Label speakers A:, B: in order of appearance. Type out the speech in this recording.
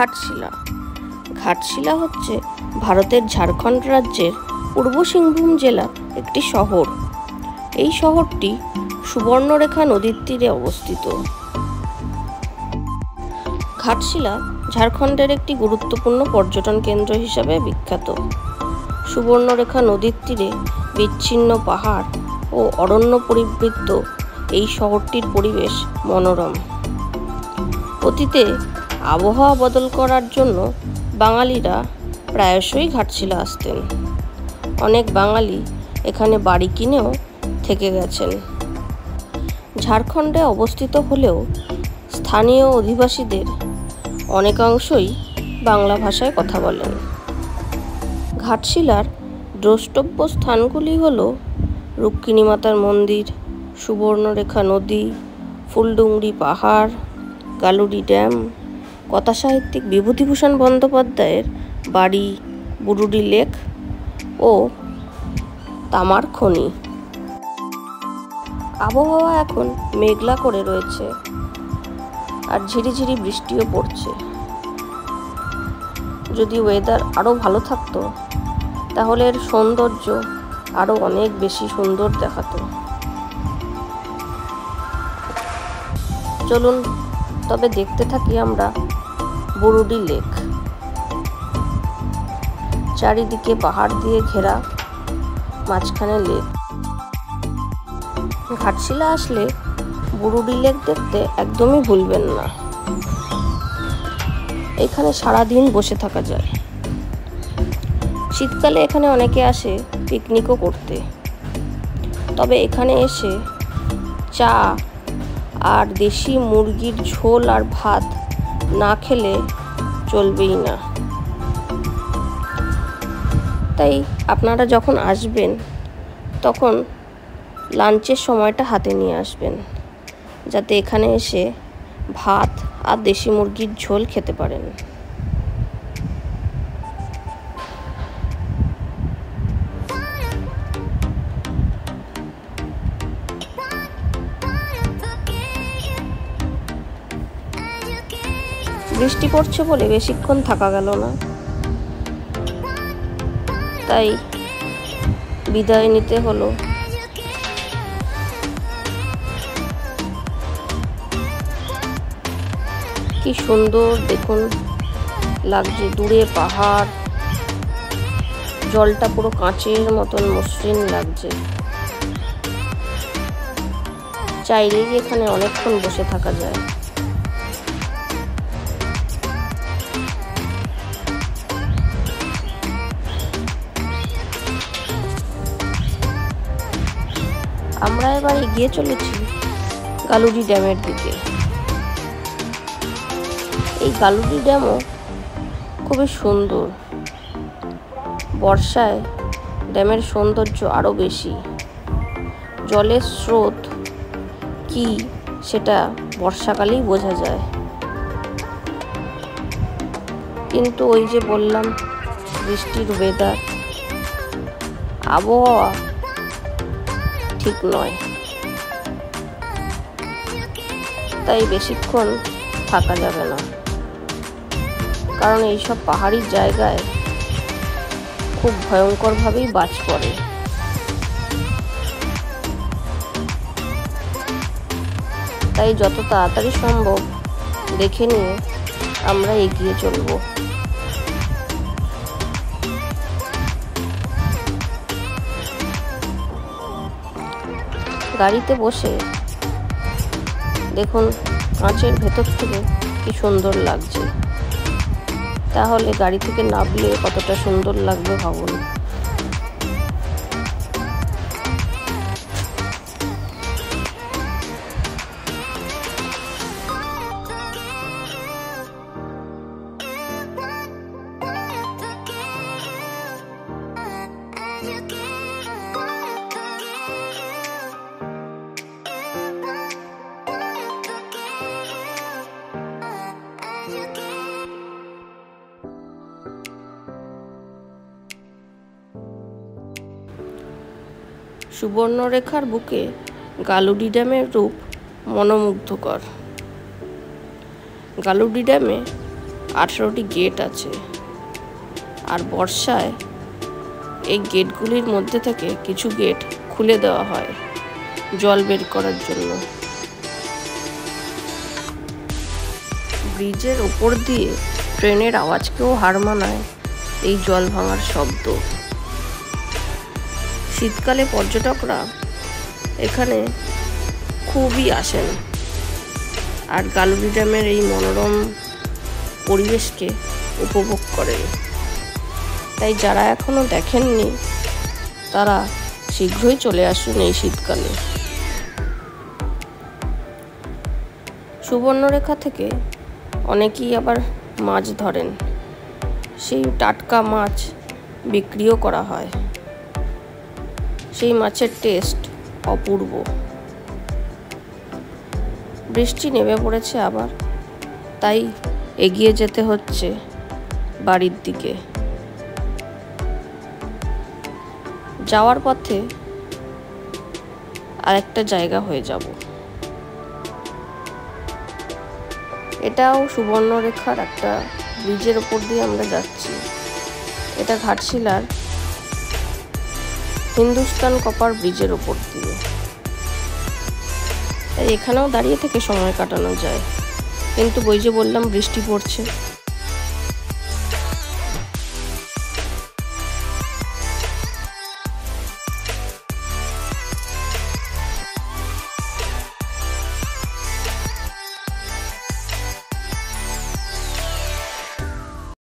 A: ঘাটশিলা। ঘাটশিলা হচ্ছে ভারতের ঝাড়খণ্ড রাজ্যের পূর্ব সিংভূম জেলার একটি শহর। এই শহরটি সুবর্ণরেখা নদীর তীরে অবস্থিত। ঘাটশিলা ঝাড়খণ্ডের একটি গুরুত্বপূর্ণ পর্যটন কেন্দ্র হিসাবে বিখ্যাত। সুবর্ণরেখা নদীর তীরে বিচ্ছিন্ন পাহাড় ও অরণ্য পরিবৃত্ত এই শহরটির পরিবেশ মনোরম। অতীতে আবহাওয়া বদল করার জন্য বাঙালিরা প্রায়শই ঘাটশিলা আসতেন। অনেক বাঙালি এখানে বাড়ি কিনেও থেকে গেছেন। ঝাড়খণ্ডে অবস্থিত হলেও স্থানীয় অধিবাসীদের অনেকাংশই বাংলা ভাষায় কথা বলেন। ঘাটশিলার দ্রষ্টব্য স্থানগুলি হল রুক্মিণী মাতার মন্দির, সুবর্ণরেখা নদী, ফুলডুংরি পাহাড় গালুড়ি ড্যাম কথাসাহিত্যিক বিভূতিভূষণ বন্দ্যোপাধ্যায়ের বাড়ি বুরুডি লেক ও তামার খনি। আবহাওয়া এখন মেঘলা করে রয়েছে আর ঝিরিঝিরি বৃষ্টিও পড়ছে। যদি ওয়েদার আরও ভালো থাকতো, তাহলে এর সৌন্দর্য আরও অনেক বেশি সুন্দর দেখাতো। চলুন, তবে দেখতে থাকি আমরা বুরুডি লেক। চারিদিকে পাহাড় দিয়ে ঘেরা মাঝখানে লেক। ঘাটশিলা আসলে বুরুডি লেক দেখতে একদমই ভুলবেন না। এখানে সারাদিন বসে থাকা যায়। শীতকালে এখানে অনেকে আসে পিকনিকও করতে। তবে এখানে এসে চা আর দেশি মুরগির ঝোল আর ভাত না খেলে চলবেই না। তাই আপনারা যখন আসবেন, তখন লাঞ্চের সময়টা হাতে নিয়ে আসবেন, যাতে এখানে এসে ভাত আর দেশি মুরগির ঝোল খেতে পারেন। বৃষ্টি পড়ছে বলে বেশিক্ষণ থাকা গেল না। তাই বিদায় নিতে হলো। কি সুন্দর দেখুন, লাগছে দূরে পাহাড়। জলটা পুরো কাঁচের মতন মসৃণ লাগছে। চাইলেই এখানে অনেকক্ষণ বসে থাকা যায়। আমরা এবার এগিয়ে চলেছি গালুরি ড্যামের দিকে। এই গালুরি ড্যামও খুবই সুন্দর। বর্ষায় ড্যামের সৌন্দর্য আরও বেশি। জলের স্রোত কি সেটা বর্ষাকালেই বোঝা যায়। কিন্তু ওই যে বললাম বৃষ্টির ওয়েদার আবহাওয়া ঠিক নয়। তাই বেশিক্ষণ থাকা যাবে না। কারণ এইসব পাহাড়ি জায়গায় খুব ভয়ঙ্করভাবেই বাজ পড়ে। তাই যত তাড়াতাড়ি সম্ভব দেখে নিয়ে আমরা এগিয়ে চলবো। গাড়িতে বসে দেখুন কাঁচের ভেতর থেকে কি সুন্দর লাগছে। তাহলে গাড়ি থেকে নামলে কতটা সুন্দর লাগবে ভাবুন। সুবর্ণরেখার বুকে গালুডি ড্যামের রূপ মনোমুগ্ধকর। গালুডি ড্যামে আঠেরোটি গেট আছে আর বর্ষায় এই গেটগুলির মধ্যে থেকে কিছু গেট খুলে দেওয়া হয় জল বের করার জন্য। ব্রিজের ওপর দিয়ে ট্রেনের আওয়াজকেও হার মানায় এই জল ভাঙার শব্দ। শীতকালে পর্যটকরা এখানে খুবই আসেন। আর গালুরি ড্যামের এই মনোরম পরিবেশকে উপভোগ করেন। তাই যারা এখনও দেখেননি, তারা শীঘ্রই চলে আসুন এই শীতকালে। সুবর্ণরেখা থেকে অনেকেই আবার মাছ ধরেন। সেই টাটকা মাছ বিক্রিও করা হয়। সেই মাছের টেস্ট অপূর্ব। বৃষ্টি নেমে পড়েছে আবার, তাই এগিয়ে যেতে হচ্ছে বাড়ির দিকে। যাওয়ার পথে আরেকটা জায়গা হয়ে যাব। এটাও সুবর্ণরেখার একটা ব্রিজের ওপর দিয়ে আমরা যাচ্ছি। এটা ঘাটশিলার হিন্দুস্তান কপার ব্রিজের ওপর দিয়ে। তাই এখানেও দাঁড়িয়ে থেকে সময় কাটানো যায়। কিন্তু বই যে বললাম, বৃষ্টি পড়ছে।